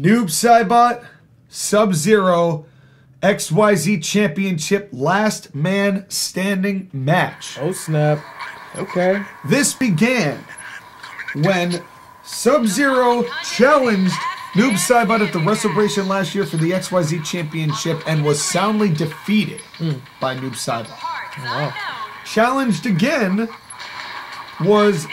Noob Saibot, Sub Zero, XYZ Championship Last Man Standing match. Oh snap. Okay. This began when Sub Zero challenged Noob Saibot at the WrestleBration last year for the XYZ Championship and was soundly defeated hmm. by Noob Saibot. Oh, wow. Challenged again was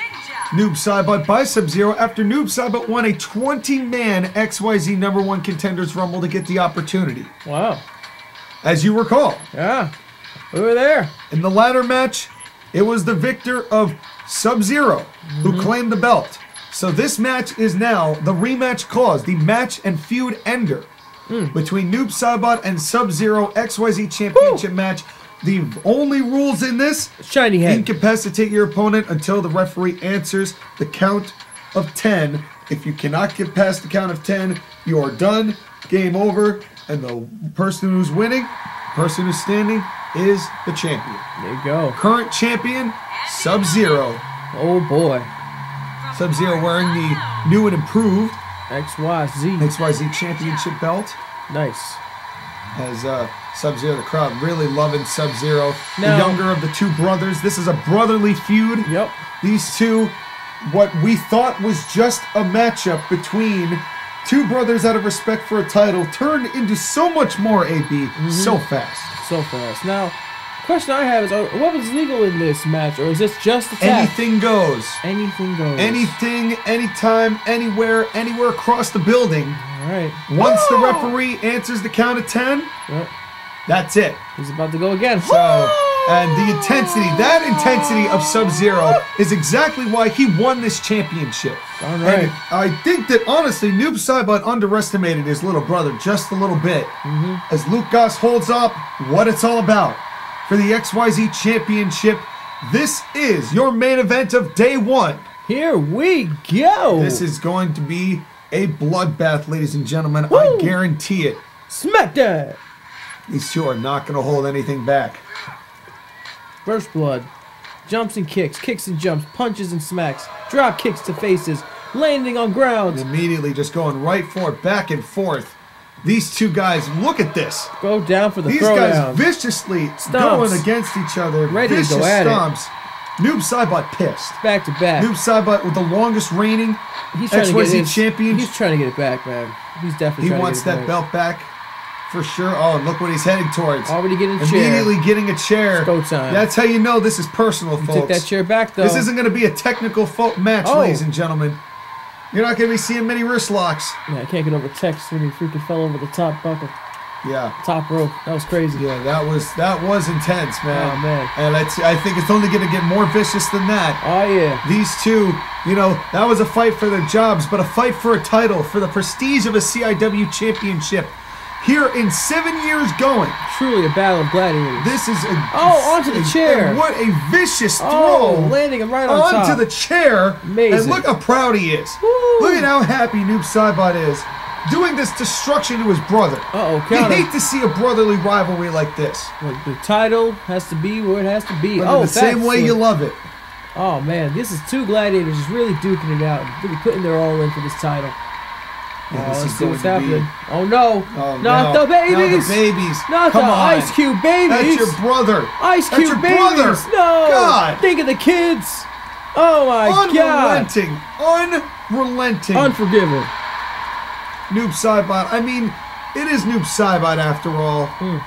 Noob Saibot by Sub Zero after Noob Saibot won a 20 man XYZ number one contenders rumble to get the opportunity. Wow. As you recall, Yeah. We were there. in the latter match, it was the victor of Sub Zero who mm-hmm. claimed the belt. So this match is now the rematch clause, the match and feud ender mm. between Noob Saibot and Sub Zero XYZ Championship match. The only rules in this Shiny head. Incapacitate your opponent until the referee answers the count of 10. If you cannot get past the count of 10, you are done. Game over. And the person who's winning, the person who's standing, is the champion. There you go. Current champion, Sub Zero. Oh boy. Sub Zero wearing the new and improved X Y Z. XYZ Championship belt. Nice. As uh, Sub Zero, the crowd really loving Sub Zero. The younger of the two brothers. This is a brotherly feud. Yep. These two, what we thought was just a matchup between two brothers out of respect for a title, turned into so much more, AB, so fast. So fast. Now, question I have is, uh, what was legal in this match, or is this just attack? Anything goes. Anything goes. Anything, anytime, anywhere, anywhere across the building. All right. Once the referee answers the count of 10, Yep. that's it. He's about to go again. So, and the intensity, that intensity of Sub Zero is exactly why he won this championship. All right. And I think that honestly, Noob Saibot underestimated his little brother just a little bit. Mm-hmm. As Luke Goss holds up what it's all about for the XYZ Championship. This is your main event of day one. Here we go. This is going to be a bloodbath, ladies and gentlemen. I guarantee it. Smack that. These two are not going to hold anything back. First blood. Jumps and kicks, kicks and jumps, punches and smacks, drop kicks to faces, landing on ground. immediately just going right for it, back and forth. These two guys, look at this. Go down for the These guys viciously Stomps. going against each other. Ready to Vicious go at it. stomps. Noob Saibot pissed. back to back. Noob Saibot with the longest reigning He's trying to get XYZ champion. He's trying to get it back, man. He's definitely. He trying wants to get it that back. belt back for sure. Oh, and look what he's heading towards. Already getting a chair. Immediately getting a chair. It's go time. That's how you know this is personal, folks. Take that chair back though. This isn't going to be a technical fo- match, Oh. ladies and gentlemen. You're not going to be seeing many wrist locks. Yeah, I can't get over Tex when he freaking fell over the top buckle, Yeah. top rope. That was crazy. Yeah, that was that was intense, man. Oh, man. And it's, I think it's only going to get more vicious than that. Oh yeah. These two, you know, that was a fight for their jobs, but a fight for a title, for the prestige of a CIW championship. Here in seven years going, Truly a battle of gladiators. this is a Oh, onto the a- chair. What a vicious oh, throw landing him right on onto top. the chair. Amazing. And look how proud he is. Woo. Look at how happy Noob Saibot is. Doing this destruction to his brother. Uh-oh, You counter. hate to see a brotherly rivalry like this. Like, the title has to be where it has to be. But oh, in the same way you love it. Oh man, this is two gladiators just really duking it out, really putting their all in for this title. Oh, let's is see what's going to be- happening. Oh no, Oh, not no. the babies, Not the babies. not Come the on. Ice Cube babies. That's your brother. Ice That's Cube your babies. brother. No, God. think of the kids. Oh my god, Unrelenting. Unrelenting. unforgiving. Noob Saibot. I mean, it is Noob Saibot after all. Hmm.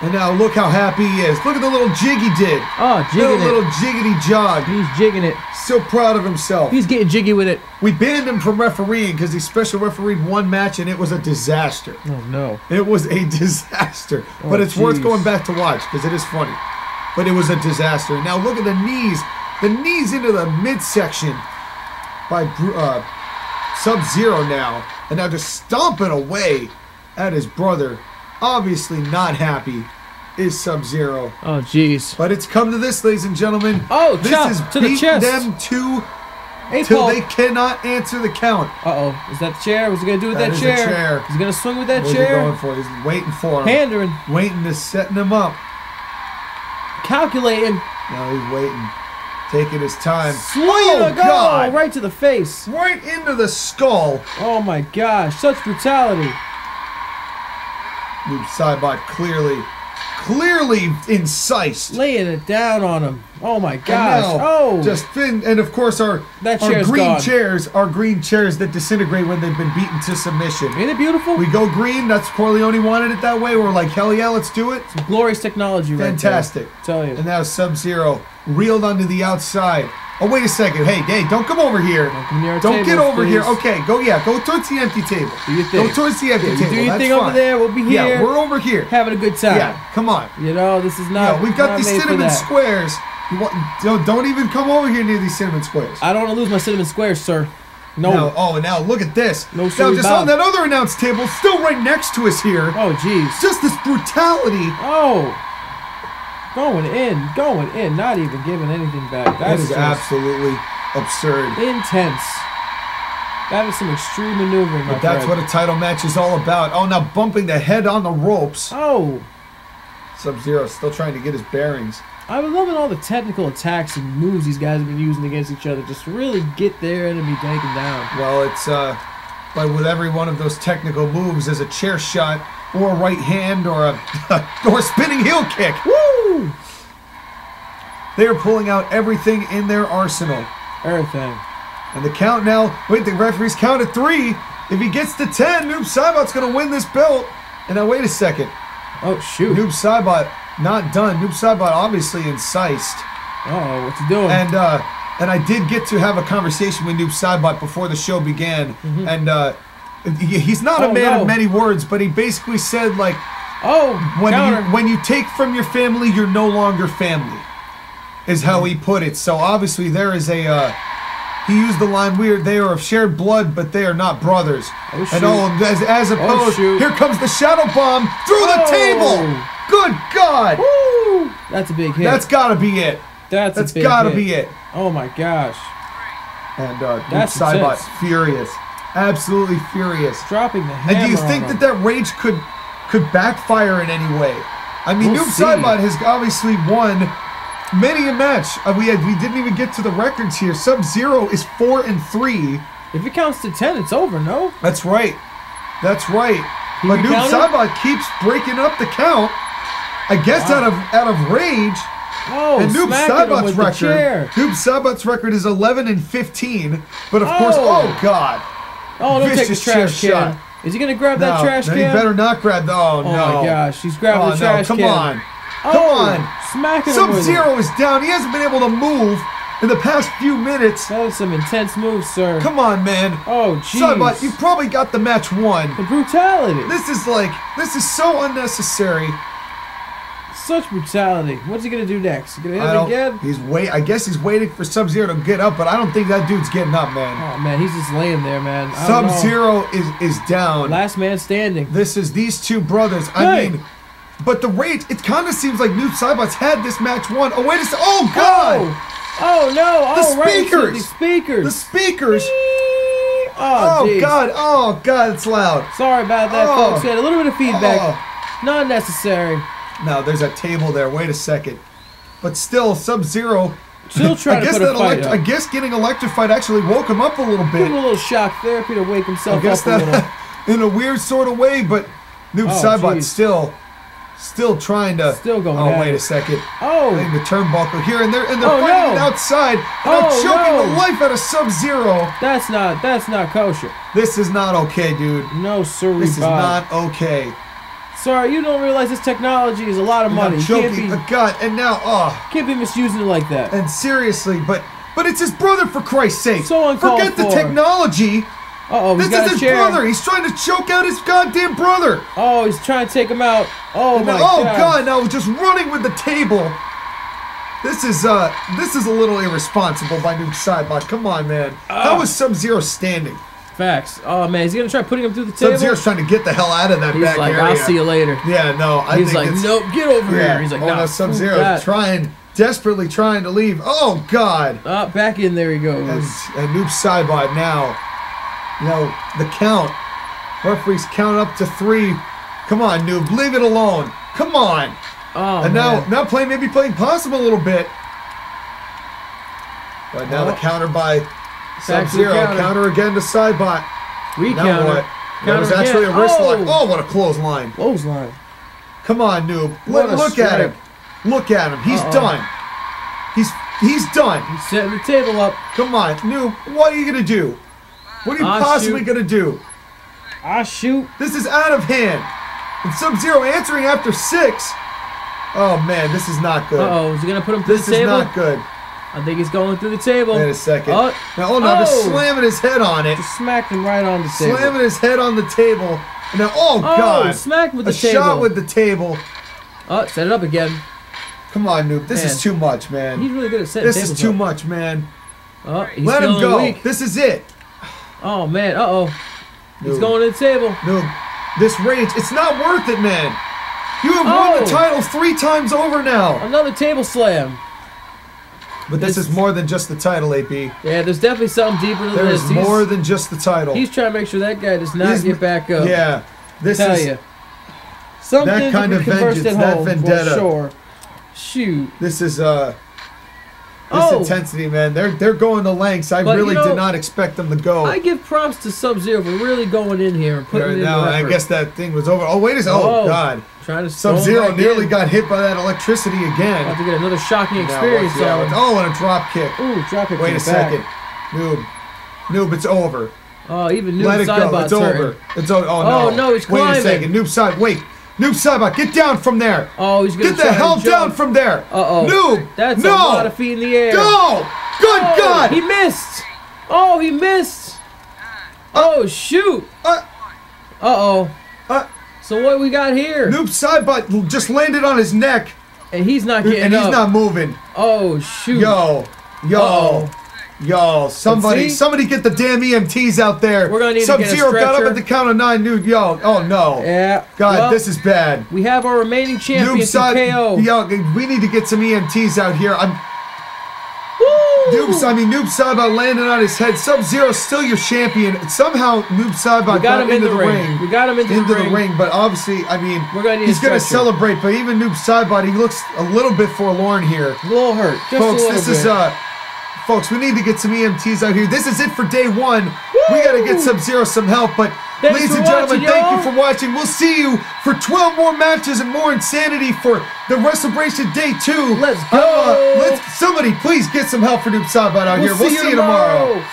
And now look how happy he is. Look at the little jig he did. Oh, Little, jigging little it. jiggity jog. He's jigging it. So proud of himself. He's getting jiggy with it. We banned him from refereeing because he special refereed one match and it was a disaster. Oh no. It was a disaster. but Oh, it's worth going back to watch because it is funny. But it was a disaster. Now look at the knees. The knees into the midsection by uh, Sub Zero now. And now just stomping away at his brother. Obviously not happy is Sub Zero. Oh jeez. But it's come to this, ladies and gentlemen. Oh, this chop is to the chest. them to Paul. they cannot answer the count. Uh oh. Is that the chair? What's he gonna do with That that, is chair? chair. He's gonna swing with that What's he going for? He's waiting for him. Pandering, Waiting to setting him up. calculating. No, he's waiting. taking his time. Swing oh a God! right to the face. Right into the skull. Oh my gosh, such brutality. Noob Saibot clearly, clearly incised. Laying it down on him. Oh my gosh. oh. just fin, and of course our That our green gone. chairs, our green chairs that disintegrate when they've been beaten to submission. Ain't it beautiful? We go green. That's Corleone wanted it that way. We're like, hell yeah, let's do it. Glorious technology right Fantastic. Tell you. And now Sub Zero reeled onto the outside. Oh wait a second. Hey, hey, don't come over here. Don't come near our Don't get tables, over here. Okay, go yeah, go towards the empty table. Do your thing. Go towards the empty Yeah, you table. do your That's thing over there. We'll be Yeah, here. we're over here. Having a good time. Yeah, come on. You know, this is not. Yeah, we've got these cinnamon squares. You want, don't, don't even come over here near these cinnamon squares. I don't want to lose my cinnamon squares, sir. No. Now, oh, now look at this. No now, just bob. on that other announce table, still right next to us here. Oh, jeez. Just this brutality. Oh. Going in, going in, not even giving anything back. That is just absolutely absurd. intense. That is some extreme maneuvering, But that's friend. what a title match is all about. Oh, now bumping the head on the ropes. Oh, Sub Zero still trying to get his bearings. I'm loving all the technical attacks and moves these guys have been using against each other. Just really get their enemy taken down. Well, it's uh, but with every one of those technical moves, is a chair shot or a right hand or a or a spinning heel kick. Woo! They are pulling out everything in their arsenal. Everything. And the count now, wait, the referee's counted three. If he gets to 10, Noob Saibot's going to win this belt. And now, wait a second. Oh shoot. Noob Saibot not done. Noob Saibot obviously incised. Oh, what's he doing? And uh, and I did get to have a conversation with Noob Saibot before the show began. And uh, he's not a Mm-hmm. Oh, man no. of many words, but he basically said, like, oh, when counter. you, when you take from your family, you're no longer family, is how he put it. So obviously there is a. Uh, he used the line, "We are they are of shared blood, but they are not brothers." Oh, shoot. and oh, as, as opposed, shoot. here comes the shadow bomb through the Oh. table. Good God, Woo! That's a big hit. that's got to be it. that's That's a big got to hit. be it. Oh my gosh. And uh, That's Saibot furious, absolutely furious. Dropping the hammer And do you think that that rage could could backfire in any way? I mean, We'll Noob. Saibot has obviously won many a match. Uh, we had we didn't even get to the records here. Sub Zero is four and three. If it counts to ten, it's over. No. That's right. That's right. Can but Noob? Saibot keeps breaking up the count. I guess Wow. out of out of rage. Oh, and Noob Saibot's record. Noob Saibot's record is 11 and 15. But of course, Oh. oh god. Oh, don't take the trash can. shot. Is he gonna grab that no, trash no, can? you better not grab the. Oh, oh no. my gosh, he's grabbing Oh the no! trash Come can. Come oh, on! Oh, Come on! Smacking him Sub. Zero is down. He hasn't been able to move in the past few minutes. That was some intense moves, sir. Come on, man. Oh, jeez. Saibot, you probably got the match won. the brutality. This is like this is so unnecessary. Such brutality. What's he gonna do next? He gonna hit I him don't. again? He's wait. I guess he's waiting for Sub Zero to get up, but I don't think that dude's getting up, man. Oh man, he's just laying there, man. I don't know. Sub Zero is is down. Last man standing. This is these two brothers. I Hey. mean, but the rate. It kind of seems like Noob Saibot's had this match won. Oh wait a second. Oh God! Oh, oh no! The Oh, right speakers! The speakers. The speakers. Oh, Oh. God! Oh God! It's loud. Sorry about that, Oh. folks. We had a little bit of feedback. Oh. Not necessary. Now there's a table there. Wait a second. But still, Sub Zero. Still I trying to guess put that a fight. I guess getting electrified actually woke him up a little bit. Give him a little shock therapy to wake I himself guess up a little. that in a weird sort of way, but Noob Oh, Saibot jeez. still, still trying to. Still going Oh wait it. a second. Oh, Playing the turnbuckle here and they're and they're Oh, fighting it no. outside. And Oh, I'm choking no. the life out of Sub Zero. that's not that's not kosher. This is not okay, dude. No, sir. This is not okay. Sorry, you don't realize this technology is a lot of money. I'm You can't be Uh, God, and now, oh, can't be misusing it like that. and seriously, but but it's his brother for Christ's sake. So uncalled Forget the technology. Uh oh, he's This is his chair. brother. He's trying to choke out his goddamn brother. Oh, he's trying to take him out. Oh my oh god. god, now just running with the table. This is uh this is a little irresponsible by Noob Saibot. Come on, man. How Ah. is Sub Zero standing? Facts. Oh man, he's gonna try putting him through the table. Sub Zero's trying to get the hell out of that he's back like, area. I'll see you later. Yeah, no, I he's think like, nope, get over Yeah. here. He's like, oh, no, no, Sub Zero trying, desperately trying to leave. Oh God. Uh, back in there he goes. And, and Noob Saibot now. You know, the count. Referees count up to three. Come on, Noob, leave it alone. Come on. oh and now, man. now playing maybe playing possum a little bit. But now the Oh. counter by Sub Zero. counter. Counter again to Saibot. Recounter. Now what? That was actually again. a wrist lock. Oh! Oh, what a clothesline. Clothesline. Come on, noob. What Look, at him. Look at him. He's Uh-oh. done. He's he's done. He's setting the table up. Come on, noob. What are you gonna do? What are you Ah, possibly shoot. gonna do? I shoot. This is out of hand. And Sub Zero answering after six. Oh man, this is not good. Uh oh. Is he gonna put him through This the is not good. I think he's going through the table. Wait a second. Oh, Now, oh no, just Oh! slamming his head on it. just smacked him right on the table. Slamming his head on the table. And now, oh, oh, god. smacked with the A table. shot with the table. Oh, set it up again. Come on, noob. This Man. is too much, man. He's really good at setting This is too up. much, man. Oh, he's Let him go. Weak. This is it. Oh man. Uh oh. He's going to the table. Noob. This rage, it's not worth it, man. You have won the Oh. title three times over now. Another table slam. But this is more than just the title, AP. Yeah, there's definitely something deeper to There this. is He's- more than just the title. He's trying to make sure that guy does not He's- get back up. Yeah. This Tell is you. Something that kind of vengeance, at that home, vendetta. For sure. Shoot. this is uh this Oh. intensity, man. They're they're going the lengths. I But, you really know, did not expect them to go. I give props to Sub Zero for really going in here and putting Right in now, I guess that thing was over. Oh wait a second. Oh, Oh. god. Trying to Sub Zero nearly in. got hit by that electricity again. About to get another shocking Now, experience what's- yeah, oh, and a drop kick. Ooh, drop it Wait a to back. second. Noob. Noob, it's over. Oh, even new Let it go. It's over. It's over. Oh, no. Oh, no, he's Wait a second. Noob side. Wait. Noob Saibot, get down from there. Oh, he's gonna Get the to hell down from there. Uh-oh. Noob. That's no. a lot of feet in the air. Go. Good Oh, God. He missed. Oh, he missed. Oh, shoot. Uh, Uh-oh. uh, So what we got here? Noob Saibot just landed on his neck, And he's not getting and he's up. not moving. Oh, shoot. Yo, yo, Uh-oh. yo! Somebody, somebody, get the damn EMTs out there. We're gonna need to Sub get a Zero got up at the count of nine, dude. Yo, oh no, Yeah. God, well, this is bad. We have our remaining Noob champions KO. yo, we need to get some EMTs out here. I'm! Noob, I mean Noob Saibot landed on his head. Sub Zero still your champion. Somehow Noob Saibot got him into in the, ring. We got him into, into the, the ring, but obviously, I mean, We're gonna he's gonna celebrate. But even Noob Saibot, he looks a little bit forlorn here. A little hurt. Just folks, a little this bit. is uh, folks, we need to get some EMTs out here. This is it for day one. We got to get Sub Zero some help. But Thanks ladies and gentlemen, watching, thank you y'all. for watching. We'll see you for 12 more matches and more insanity for the Celebration Day Two. Let's Uh, go. let's somebody please get some help for Noob out We'll here. We'll see, you tomorrow. tomorrow.